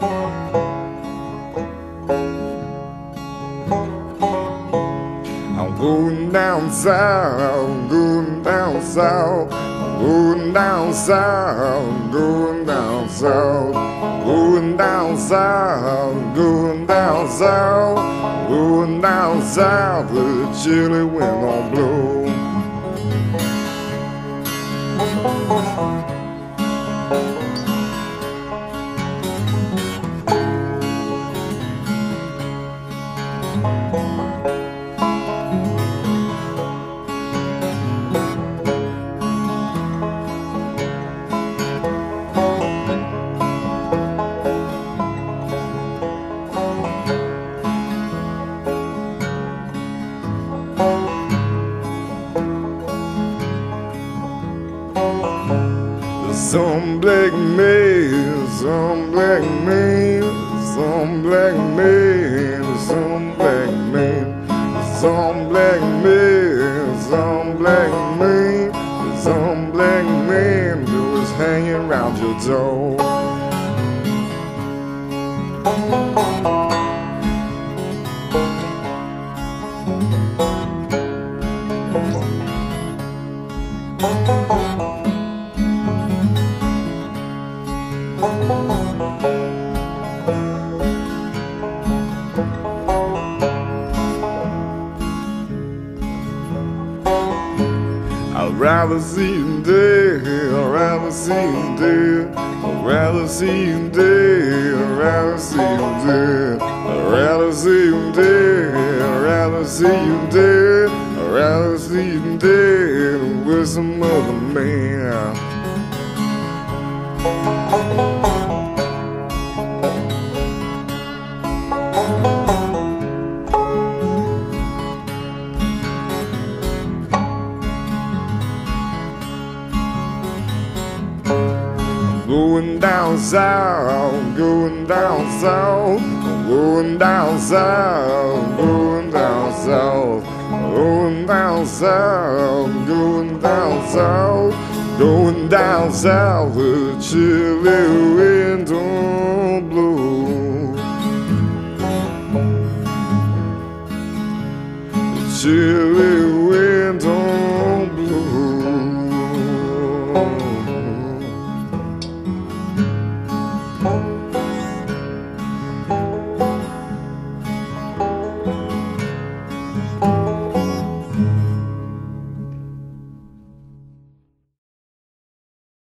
I'm going down south, I'm going down south, I'm going down south, I'm going down south, I'm going down south, I'm going down south, I'm going down south, the chilly wind on blow. Some black man, some black man, some black man, some black man, some black man, some black man, some black man who is hanging around your door. I'd rather see him dead, I'd rather see him dead, I'd rather see him dead, I'd rather see him dead, I'd rather see him dead, I'd rather see him dead, I'd rather see him dead with some other man. Going down south, going down south, going down south, going down south, going down south, going down south, going down south, the chilly wind don't blow. The chilly wind